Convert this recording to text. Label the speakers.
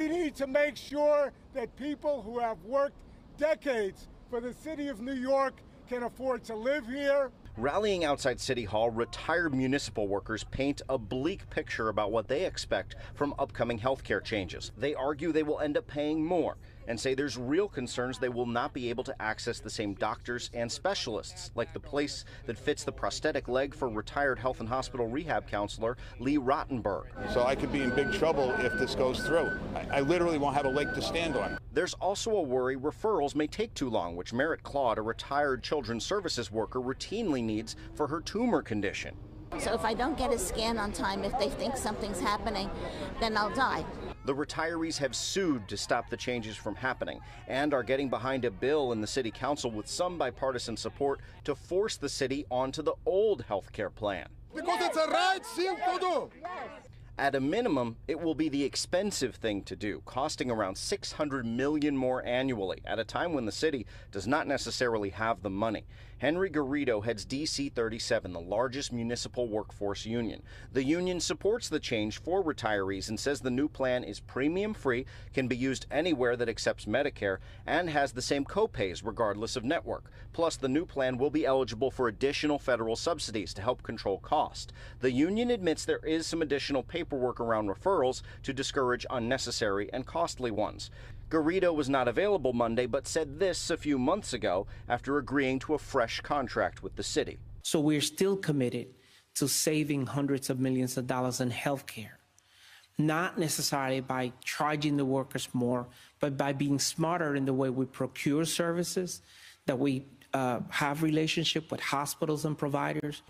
Speaker 1: We need to make sure that people who have worked decades for the city of New York can afford to live here.
Speaker 2: Rallying outside City Hall, retired municipal workers paint a bleak picture about what they expect from upcoming healthcare changes. They argue they will end up paying more and say there's real concerns they will not be able to access the same doctors and specialists, like the place that fits the prosthetic leg for retired health and hospital rehab counselor Lee Rottenberg.
Speaker 3: So I could be in big trouble if this goes through. I, I literally won't have a leg to stand on.
Speaker 2: There's also a worry referrals may take too long, which Merritt Claude, a retired children's services worker, routinely needs for her tumor condition.
Speaker 4: So if I don't get a scan on time, if they think something's happening, then I'll die.
Speaker 2: The retirees have sued to stop the changes from happening and are getting behind a bill in the city council with some bipartisan support to force the city onto the old health care plan.
Speaker 1: Because it's a right thing to do.
Speaker 2: At a minimum, it will be the expensive thing to do, costing around 600 million more annually at a time when the city does not necessarily have the money. Henry Garrido heads DC 37, the largest municipal workforce union. The union supports the change for retirees and says the new plan is premium free, can be used anywhere that accepts Medicare, and has the same copays regardless of network. Plus, the new plan will be eligible for additional federal subsidies to help control cost. The union admits there is some additional paperwork around referrals to discourage unnecessary and costly ones. Garrido was not available Monday, but said this a few months ago after agreeing to a fresh contract with the city.
Speaker 5: So we're still committed to saving hundreds of millions of dollars in health care, not necessarily by charging the workers more, but by being smarter in the way we procure services, that we uh, have relationship with hospitals and providers.